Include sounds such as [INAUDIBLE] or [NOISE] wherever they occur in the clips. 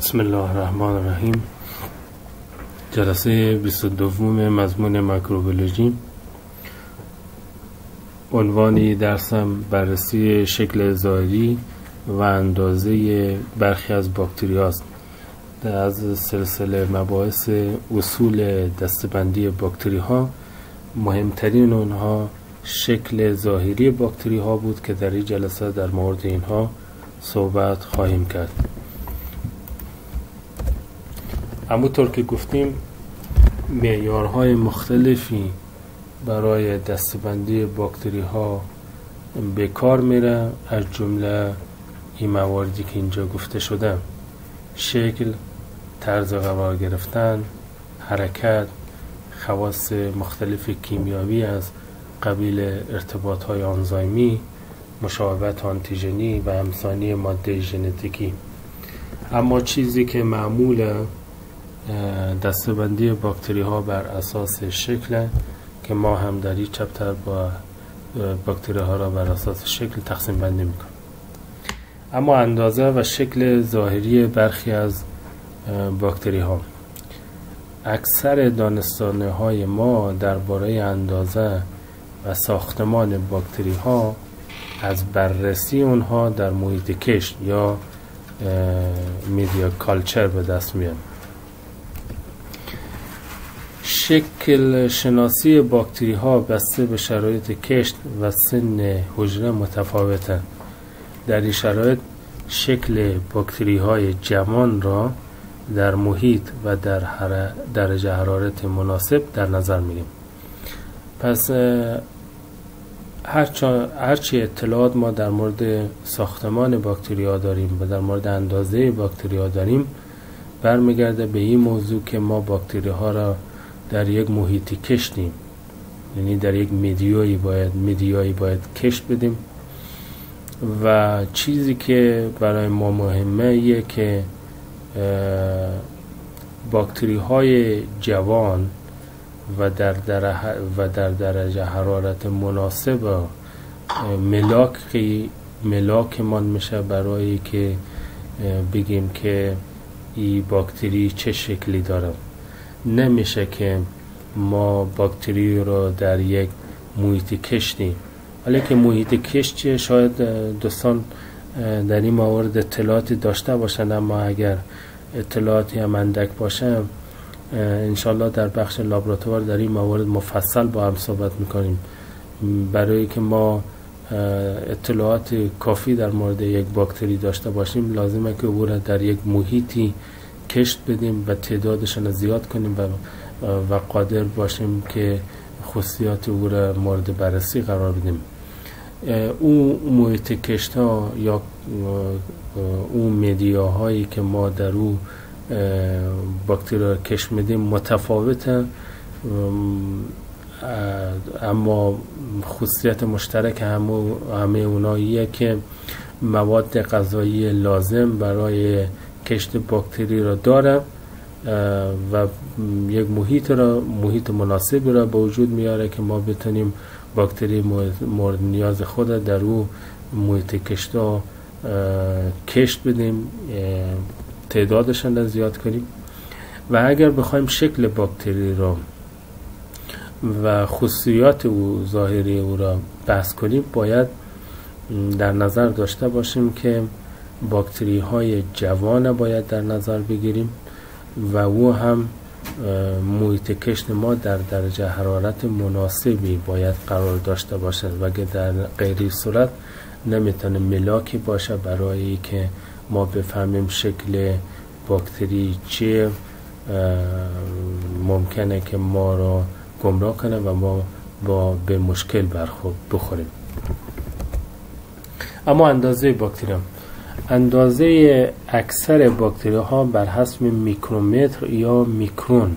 بسم الله الرحمن الرحیم. جلسه 22 مضمون مایکروبیولوژی عنوانی درسم بررسی شکل ظاهری و اندازه برخی از باکتری هاست. از سلسله مباحث اصول دستبندی باکتری ها مهمترین اونها شکل ظاهری باکتری ها بود که در این جلسه در مورد اینها صحبت خواهیم کرد. همونطور که گفتیم معیارهای مختلفی برای دستبندی باکتری ها به کار میره از جمله این مواردی که اینجا گفته شده شکل طرز قرار گرفتن حرکت خواص مختلف کیمیاوی از قبیل ارتباط های آنزایمی مشابهت آنتیژنی و همسانی ماده ژنتیکی. اما چیزی که معمول دستبندی باکتری ها بر اساس شکل که ما هم در این چپتر با باکتری ها را بر اساس شکل تقسیم بندی می‌کنیم. اما اندازه و شکل ظاهری برخی از باکتری ها اکثر دانستانه های ما درباره اندازه و ساختمان باکتری ها از بررسی اونها در محیط کشت یا میدیا کالچر به دست میاد شکل شناسی باکتری ها بسته به شرایط کشت و سن حجره متفاوته. در این شرایط شکل باکتری های جوان را در محیط و در درجه حرارت مناسب در نظر میگیم پس هرچی اطلاعات ما در مورد ساختمان باکتری ها داریم و در مورد اندازه باکتری ها داریم برمیگرده به این موضوع که ما باکتری ها را در یک محیطی کشتیم. یعنی در یک مدیایی باید مدیایی باید کشت بدیم. و چیزی که برای ما مهمه ایه که باکتری های جوان و در, و در درجه حرارت مناسب ملاک ملاک من میشه برای که بگیم که این باکتری چه شکلی داره. نمیشه که ما باکتری رو در یک محیط کشتیم ولی که محیط کشت شاید دوستان در این موارد اطلاعاتی داشته باشند اما اگر اطلاعاتی هم اندک باشه انشالله در بخش لابراتوار در این موارد مفصل با هم صحبت می‌کنیم. برای که ما اطلاعات کافی در مورد یک باکتری داشته باشیم لازمه که او را در یک محیطی کشت بدیم و تعدادشان را زیاد کنیم و, و قادر باشیم که خصوصیات او را مورد بررسی قرار بدیم. او محیط کشت ها یا او مدیاهایی که ما در او باکتری را کشت میدیم متفاوته اما خصوصیت مشترک همه, اوناییه که مواد غذایی لازم برای کشت باکتری را داره و یک محیط را محیط مناسبی را به وجود میاره که ما بتونیم باکتری مورد نیاز خود در او محیط کشتا کشت بدیم تعدادشان را زیاد کنیم. و اگر بخوایم شکل باکتری را و خصوصیات او ظاهری او را بحث کنیم باید در نظر داشته باشیم که باکتری های جوان باید در نظر بگیریم و او هم محیط کشت ما در درجه حرارت مناسبی باید قرار داشته باشد. و در غیری صورت نمی‌تونه ملاکی باشه برای که ما بفهمیم شکل باکتری چیه ممکنه که ما را گمراه کنه و ما با به مشکل برخورد بخوریم. اما اندازه باکتری اندازه اکثر باکتری ها بر حسب میکرومتر یا میکرون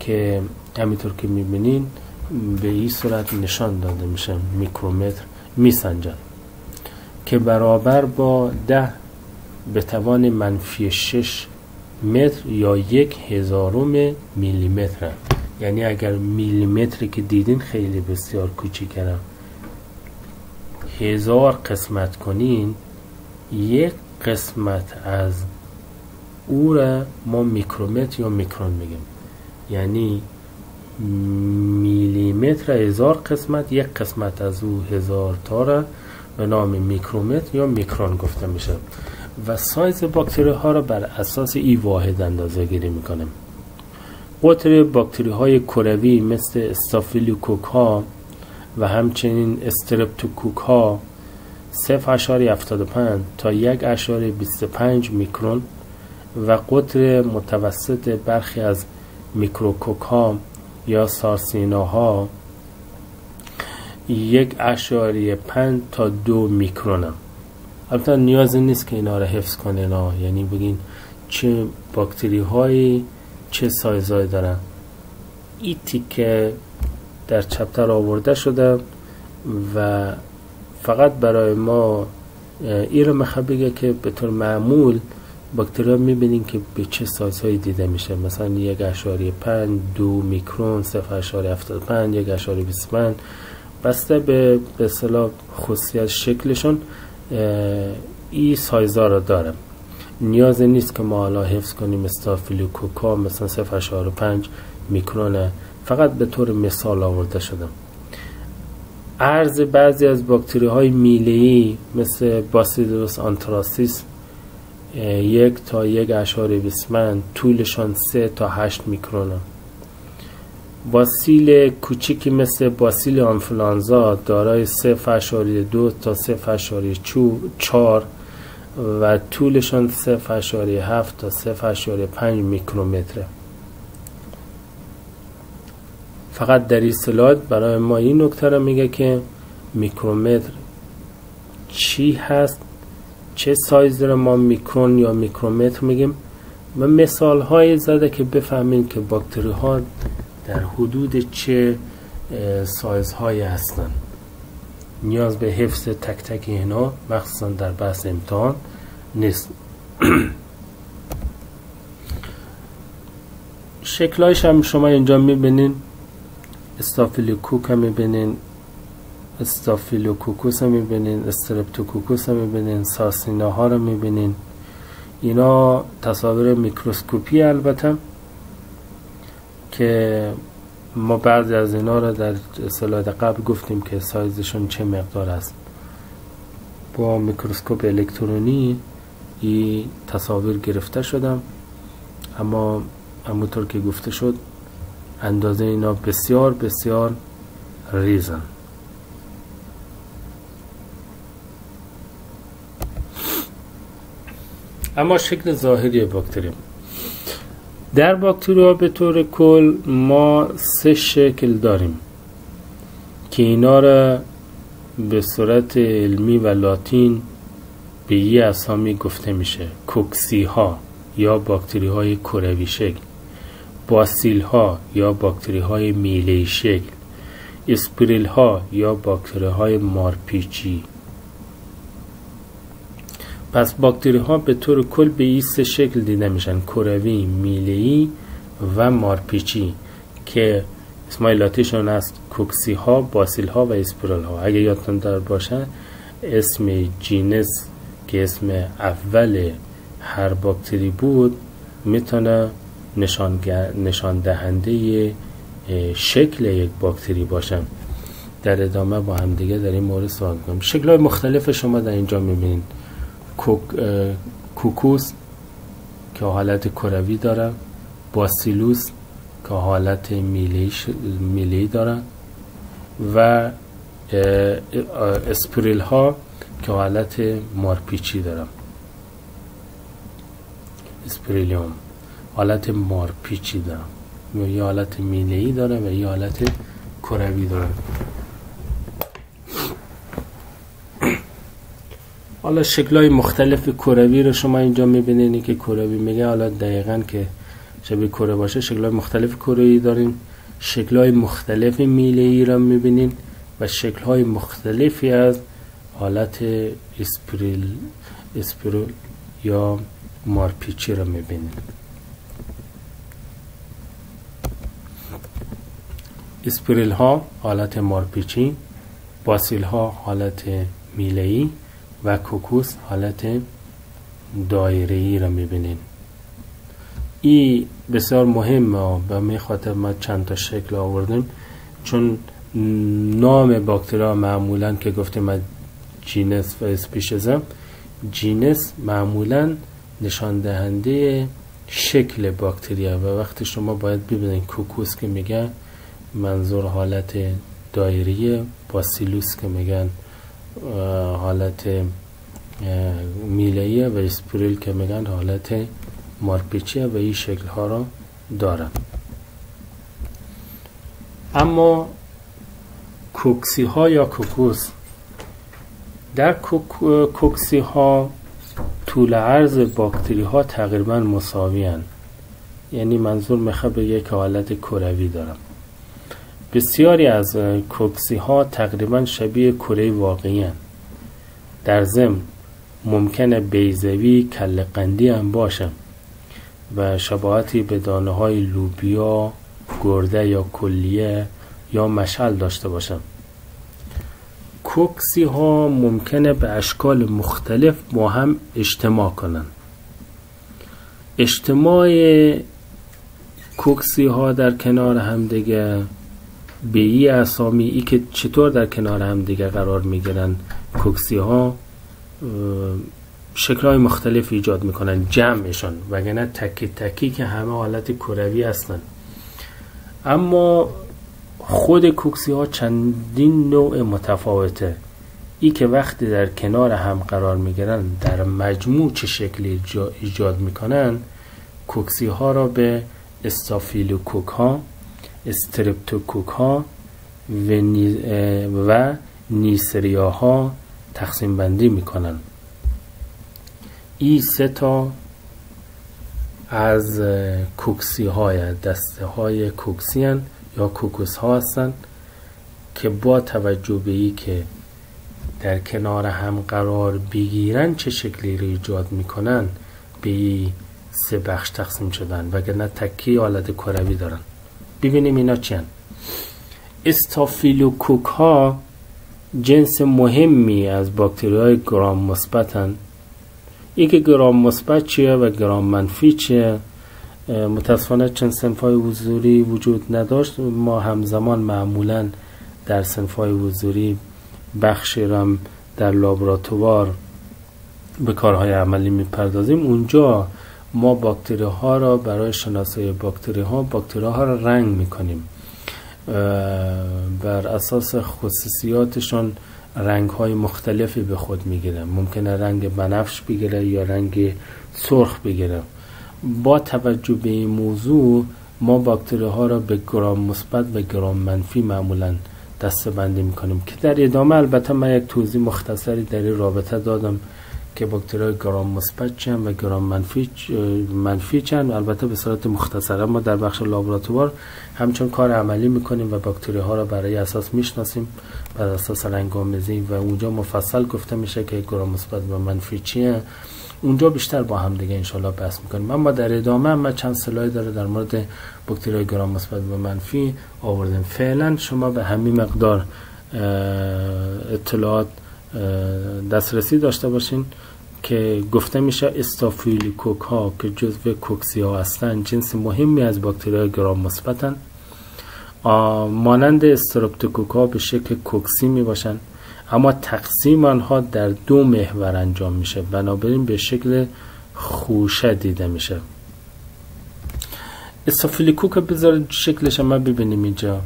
که همینطور که می‌بینین به این صورت نشان داده میشه میکرومتر میسنجن که برابر با ده به توان منفی شش متر یا یک هزارم میلیمتر یعنی اگر میلیمتری که دیدین خیلی بسیار کوچیکه هزار قسمت کنین یک قسمت از او را ما میکرومتر یا میکرون میگیم. یعنی میلیمتر هزار قسمت یک قسمت از او هزار تا را به نام میکرومتر یا میکرون گفته میشه. و سایز باکتری ها را بر اساس ای واحد اندازه گیری می‌کنیم. قطر باکتری های کروی مثل استافیلوکوک ها و همچنین استرپتوکوک ها 0.75 تا 1.25 میکرون و قطر متوسط برخی از میکروکوک ها یا سارسینا ها یک اشاری پنج تا دو میکرون هم. البته نیازی نیست که اینا رو حفظ کنین یعنی بگین چه باکتری های چه سایزهایی دارن این تیکه در چپتر آورده شده و فقط برای ما ای رو بگه که به طور معمول باکتریا می‌بینین که به چه سایزهایی دیده میشه. مثلا یک اشاری پنج دو میکرون صفر اشاری هفتاد پنج یک اشاری بیست بسته به به صلاح خصوصیت شکلشون ای سایزا رو داره. نیاز نیست که ما حالا حفظ کنیم استافیلوکوکا مثلا صفر اشاری پنج میکرونه. فقط به طور مثال آورده شدم. عرض بعضی از باکتری های میله مثل باسیدوس آنتراسیس یک تا یک اشار بیسمن طولشان سه تا هشت میکرون باسیل کوچیکی مثل باسیل آنفلانزا دارای سه فشاری دو تا سه فشاری چار و طولشان سه فشاری هفت تا سه فشاری پنج میکرومتره. فقط در این سلاید برای ما این نکته رو میگه که میکرومتر چی هست؟ چه سایز داره ما میکرون یا میکرومتر میگیم؟ و مثال های زده که بفهمیم که باکتری ها در حدود چه سایز هایی هستن. نیاز به حفظ تک تک اینا مخصوصا در بحث امتحان نیست. [CLEARS THROAT] شکلایش هم شما اینجا می‌بینین. استافیلوکوک هم می‌بینین استافیلوکوکوس هم می‌بینین استرپتوکوکوس هم می‌بینین سارسینا ها رو می‌بینین. اینا تصاویر میکروسکوپی البته که ما بعضی از اینا رو در slide قبل گفتیم که سایزشون چه مقدار است. با میکروسکوپ الکترونی این تصاویر گرفته شدن اما همونطور که گفته شد اندازه اینا بسیار بسیار ریزن. اما شکل ظاهری باکتری در باکتری به طور کل ما سه شکل داریم که اینا را به صورت علمی و لاتین به یه اسامی گفته میشه. کوکسی ها یا باکتری های کروی شکل. باسیل ها یا باکتری های میله شکل اسپریل ها یا باکتری های مارپیچی. پس باکتری ها به طور کل به این سه شکل دیده میشن کروی میلهی و مارپیچی که اسمای لاتیشون است کوکسی ها باسیل ها و اسپرال ها اگه یادتون دار باشه اسم جینس که اسم اول هر باکتری بود می‌تونه نشان, دهنده شکل یک باکتری باشن. در ادامه با هم دیگه در این مورد صحبت کنیم شکل های مختلف شما در اینجا می‌بینید. کوکوس که حالت کروی داره. باسیلوس که حالت میلی داره. و اسپریل ها که حالت مارپیچی داره. اسپریلیوم حالت مارپیچی داره یه حالت میلی داره و یه حالت کروی داره. حالا شکلهای مختلف کروی رو شما اینجا می‌بینید که کروی میگه حالا دقیقا که شبیه کره باشه شکلهای مختلف کروی داریم شکلهای مختلف میله ای را می‌بینید و شکلهای مختلفی از حالت اسپریل اسپریل یا مارپیچی را می‌بینید اسپریل ها حالت مارپیچی باسیل ها حالت میله و کوکوس حالت دایره ای را می‌بینین. این بسیار مهمه به همی خاطر ما چند تا شکل آوردیم چون نام باکتریا معمولا که گفتیم genus و species م genus معمولا نشان دهنده شکل باکتریا و وقتی شما باید ببینید کوکوس که میگن منظور حالت دایریه باسیلوس که میگن حالت میلهیه و اسپریل که میگن حالت مارپیچیه و این شکل ها را دارن اما کوکسی ها یا کوکوس؟ در کوکسی ها طول عرض باکتری ها تقریبا مساوی هن. یعنی منظور می‌خواه به یک حالت کروی دارم. بسیاری از کوکسی ها تقریبا شبیه کره واقعی هن. در ضمن ممکنه بیزوی کل قندی هم باشه و شباهتی به دانه های لوبیا گرده یا کلیه یا مشعل داشته باشن کوکسی ها ممکنه به اشکال مختلف با هم اجتماع کنن اجتماع کوکسی ها در کنار هم دیگه به ای اسامی ای که چطور در کنار هم دیگه قرار می‌گیرن کوکسی ها شکل های مختلف ایجاد می‌کنن جمعشان وگرنه تکی تکی که همه حالت کروی هستن. اما خود کوکسی ها چندین نوع متفاوته. ای که وقتی در کنار هم قرار می‌گیرن در مجموع چه شکلی ایجاد می‌کنن کوکسی ها را به استافیلوکوک ها استرپتوکوک ها و, نی... و نیسریا ها تقسیم بندی می‌کنن این سه تا از کوکسی های دسته های کوکسی هن یا کوکوس ها هستن که با توجه به ای که در کنار هم قرار بگیرن چه شکلی رو ایجاد می‌کنن به ای سه بخش تقسیم شدن وگرنه تکی حالت کروی دارن. ببینیم اینا چیان. استافیلوکوک ها جنس مهمی از باکتری های گرام مثبتن. یکی گرام مثبت چیه و گرام منفی چیه؟ متاسفانه چند سنفای حضوری وجود نداشت. ما همزمان معمولا در سنفای حضوری بخشی رم در لابراتوار به کارهای عملی می‌پردازیم. اونجا ما باکتری ها را برای شناسایی باکتری ها باکتری ها را رنگ می‌کنیم. بر اساس خصوصیاتشون رنگ های مختلفی به خود می‌گیره ممکنه رنگ بنفش بگیره یا رنگ سرخ بگیره. با توجه به این موضوع ما باکتری ها را به گرام مثبت و گرام منفی معمولا دسته بندی می‌کنیم که در ادامه البته من یک توضیح مختصری در این رابطه دادم. که باکتری گرام مثبت چند و گرام منفی منفی چند. البته به صورت مختصره ما در بخش لابراتوار همچون کار عملی می‌کنیم و باکتری ها را برای اساس می‌شناسیم. بر اساس رنگ آمیزی و اونجا مفصل گفته میشه که گرام مثبت و منفی چیه. اونجا بیشتر با هم دیگه انشالله بحث می‌کنیم. اما در ادامه ما چند سلاید داره در مورد باکتری گرام مثبت و منفی آوردیم. فعلا شما به همین مقدار اطلاعات دسترسی داشته باشین که گفته میشه استافیلوکوک ها که جزو کوکسی ها هستن جنس مهمی از باکتری گرام مثبتن. مانند استرپتوکوک ها به شکل کوکسی می باشن اما تقسیم آنها در دو محور انجام میشه. بنابراین به شکل خوشه دیده میشه. استافیلوکوک بذارید شکلش ما ببینیم اینجا.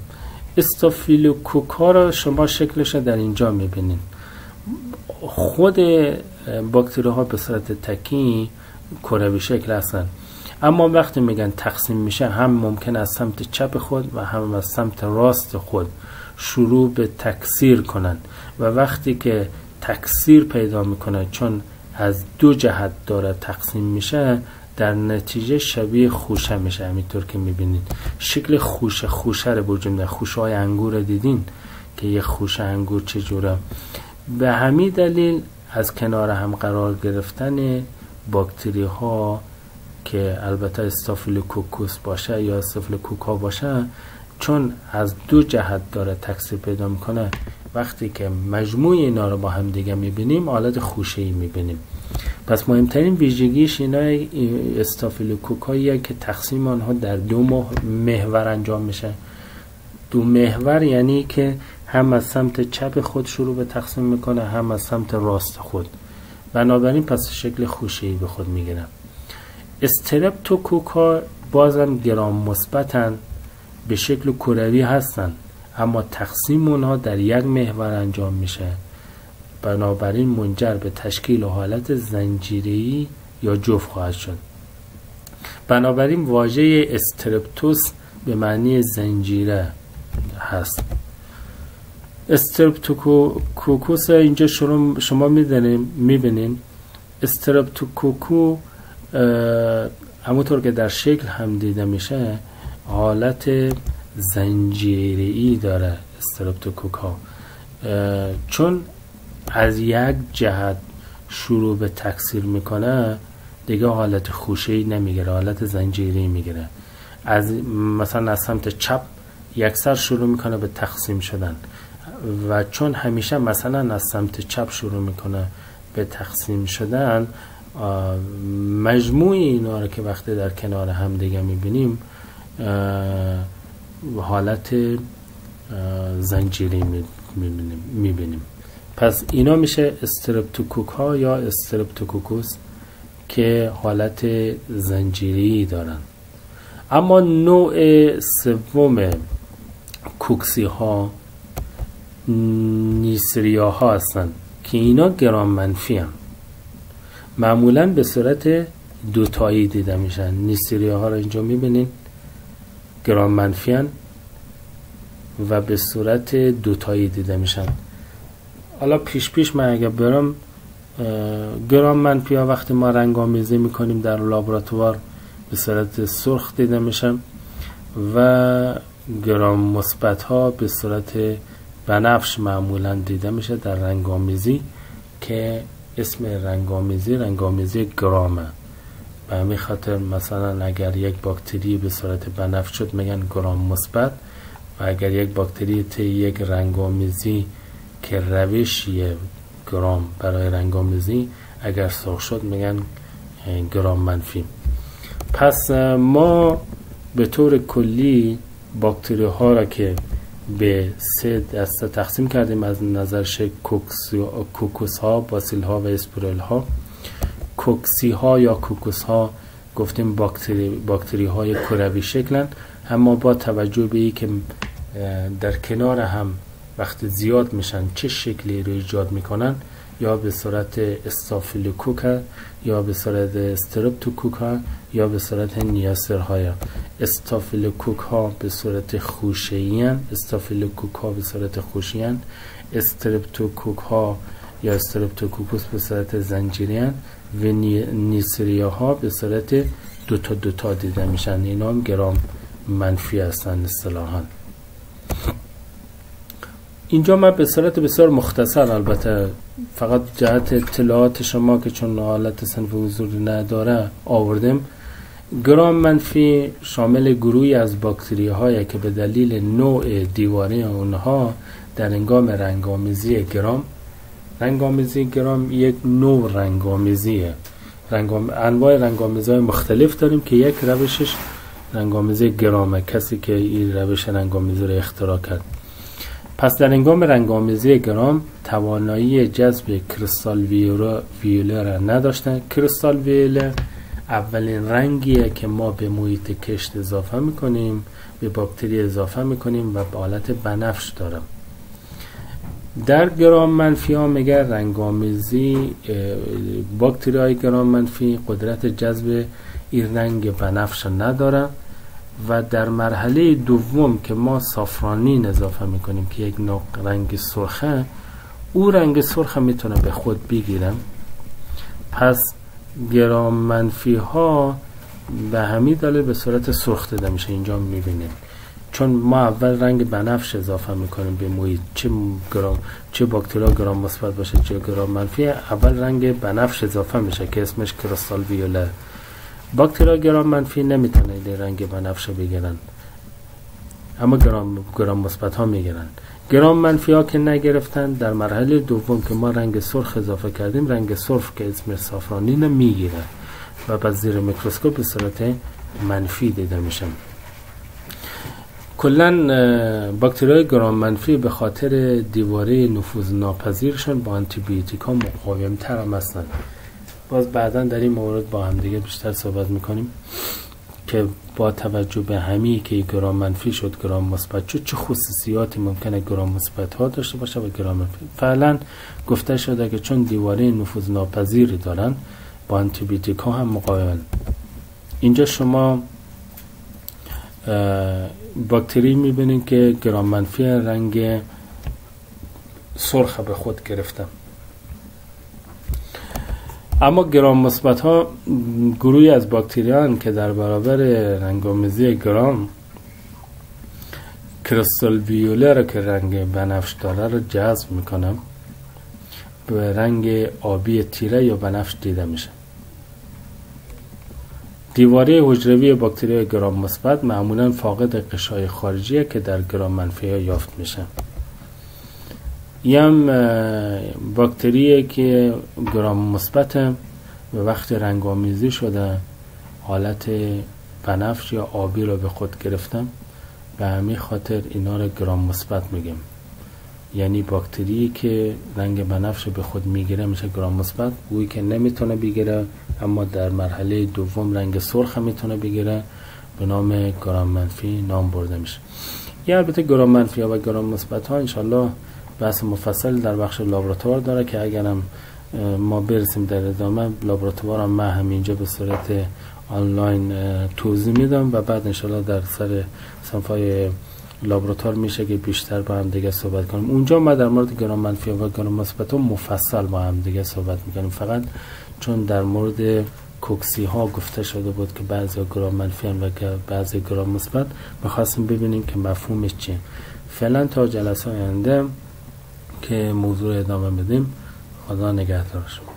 استافیلوکوک ها را شما شکلش در اینجا می‌بینید خود باکتری ها به صورت تکی کروی شکل هستن. اما وقتی میگن تقسیم میشه هم ممکن از سمت چپ خود و هم از سمت راست خود شروع به تکثیر کنن. و وقتی که تکثیر پیدا می‌کنه چون از دو جهت داره تقسیم میشه در نتیجه شبیه خوشه میشه. همینطور که می‌بینید. شکل خوشه خوشه رو بجنده خوشه های انگور دیدین؟ که یه خوشه انگور چجوره به همین دلیل از کنار هم قرار گرفتن باکتری ها که البته استافیلوکوکوس باشه یا استافیلوکوکا باشه چون از دو جهت داره تکثیر پیدا می‌کنه. وقتی که مجموع اینا رو با هم دیگه می‌بینیم حالت خوشه ای می‌بینیم. پس مهمترین ویژگیش اینا استافیلوکوکایی که تقسیم آنها در دو محور انجام میشه. دو محور یعنی که هم از سمت چپ خود شروع به تقسیم می‌کنه هم از سمت راست خود. بنابراین پس شکل خوشه‌ای به خود می‌گیرن استرپتوکوکا بازم گرام مثبتن به شکل کروی هستن اما تقسیم اونها در یک محور انجام میشه. بنابراین منجر به تشکیل حالت زنجیری یا جفت خواهد شد. بنابراین واژه استرپتوس به معنی زنجیره هست. استرپتوکوکوس اینجا شما می‌بینین. استرپتوکوکو همونطور که در شکل هم دیده میشه حالت زنجیری داره استرپتوکوکا چون از یک جهت شروع به تکثیر می‌کنه دیگه حالت خوشه ای نمی‌گیره حالت زنجیری می‌گیره. از مثلا از سمت چپ یکسر شروع می‌کنه به تقسیم شدن. و چون همیشه مثلا از سمت چپ شروع می‌کنه به تقسیم شدن مجموع اینا رو که وقتی در کنار هم دیگه می‌بینیم حالت زنجیری می‌بینیم پس اینا میشه استرپتوکوک ها یا استرپتوکوکوس که حالت زنجیری دارن. اما نوع سوم کوکسی ها نیسریا ها هستن که اینا گرام منفی هم. معمولا به صورت دوتایی دیده میشن. نیسریا ها رو اینجا می‌بینین. گرام منفی و به صورت دوتایی دیده میشن. حالا پیش پیش من اگر برم گرام منفی ها وقتی ما رنگ آمیزی می‌کنیم در لابراتوار به صورت سرخ دیده میشن و گرام مثبت ها به صورت بنفش معمولا دیده میشه در رنگ آمیزی که اسم رنگ آمیزی رنگ آمیزی گرامه. به همین خاطر مثلا اگر یک باکتری به صورت بنفش شد میگن گرام مثبت و اگر یک باکتری ته یک رنگ آمیزی که روشی گرام برای رنگ آمیزی اگر سرخ شد میگن گرام منفی. پس ما به طور کلی باکتری ها را که به سه دسته تقسیم کردیم از نظر کوکوس ها باسیل ها و اسپرل ها کوکسی ها یا کوکوس ها گفتیم باکتری, باکتری های کروی شکلن. اما با توجه به که در کنار هم وقتی زیاد میشن چه شکلی رو ایجاد می‌کنن؟ یا به صورت استافیلوکوکا یا به صورت استرپتوکوکا یا به صورت نیسریاها استافیلوکوک ها به صورت خوشیین استافیلوکوک ها به صورت خوشیین استرپتوکوک ها یا استرپتوکوکوس به صورت زنجیریان و نیسریا ها به صورت دوتا دوتا دیده میشن. اینا هم گرام منفی هستن اصطلاحا. اینجا من به صورت بسیار مختصر البته فقط جهت اطلاعات شما که چون حالت سنف حضور نداره آوردم گرام منفی شامل گروهی از باکتری هایی که به دلیل نوع دیواری اونها در انگام رنگامیزی گرام رنگامیزی گرام یک نوع رنگامیزیه رنگام... انواع رنگامیزی های مختلف داریم که یک روشش رنگامیزی گرامه کسی که این روش رنگامیزی رو اختراع کرد. پس در انگام رنگامیزی گرام توانایی جذب کریستال ویوله را نداشتن. کریستال ویوله اولین رنگیه که ما به محیط کشت اضافه می‌کنیم به باکتری اضافه می‌کنیم و به حالت بنفش دارم. در گرام منفی ها میگه رنگامیزی باکتری های گرام منفی قدرت جذب این رنگ بنفش ندارن و در مرحله دوم که ما سافرانین اضافه می‌کنیم که یک نوع رنگ سرخه او رنگ سرخ می‌تونه به خود بگیرم. پس گرام منفی ها به همین دلیل به صورت سرخ دیده میشه. اینجا می‌بینیم. چون ما اول رنگ بنفش اضافه می‌کنیم به محیط. چه گرام چه باکتریا گرام مثبت باشه چه گرام منفی. اول رنگ بنفش اضافه میشه که اسمش crystal violet ـه باکتریا گرام منفی نمی‌تونه رنگ بنفش بگیرن. اما گرام گرام مثبت ها می‌گیرن. گرام منفی ها که نگرفتن در مرحله دوم که ما رنگ سرخ اضافه کردیم رنگ سرخ که اسم سافرانین می‌گیره و بعد زیر میکروسکوپ به صورت منفی دیده میشن کلا باکتری گرام منفی به خاطر دیواره نفوذ ناپذیرشون با آنتی بیوتیک ها مقاوم تر هم باز بعدا در این مورد با هم دیگه بیشتر صحبت می‌کنیم. که با توجه به همی که گرام منفی شد گرام مثبت شد چه خصوصیاتی ممکنه گرام مثبت ها داشته باشه و گرام منفی؟ فعلا گفته شده که چون دیواره نفوذ ناپذیری دارن با آنتی ها هم مقاومن اینجا شما باکتری می‌بینید که گرام منفی رنگ سرخ به خود گرفتم اما گرام مثبت ها گروهی از باکتریان که در برابر رنگامیزی گرام کریستال ویوله را که رنگ بنفش داره رو جذب می‌کنم به رنگ آبی تیره یا بنفش دیده میشه. دیواره حجروی باکتری گرام مثبت معمولا فاقد قشای خارجیه که در گرام منفی ها یافت میشه. یم باکتریه که گرام مثبت به وقت رنگ آمیزی شده. حالت بنفش یا آبی رو به خود گرفتم. به همین خاطر اینا رو گرام مثبت میگیم. یعنی باکتری که رنگ بنفش به خود می‌گیره میشه گرام مثبت. گویی که نمی‌تونه بگیره اما در مرحله دوم رنگ سرخ می‌تونه بگیره. به نام گرام منفی نام برده میشه. یا البته گرام منفی و گرام مثبت ها انشالله بحث مفصل در بخش لابراتوار داره که اگرم ما برسیم در ادامه لابراتوار هم من همینجا به صورت آنلاین توضیح میدم و بعد انشالله در سر صنفای لابراتوار میشه که بیشتر با هم دیگه صحبت کنیم. اونجا ما در مورد گرام منفی و گرام مثبت مفصل با هم دیگه صحبت می‌کنیم. فقط چون در مورد کوکسی ها گفته شده بود که بعضی گرام منفی و بعضی گرام مثبت می‌خواستیم ببینیم که مفهومش چیه. فعلا تا جلسه آینده که موضوع ادامه بدیم. خدا نگهدار شما.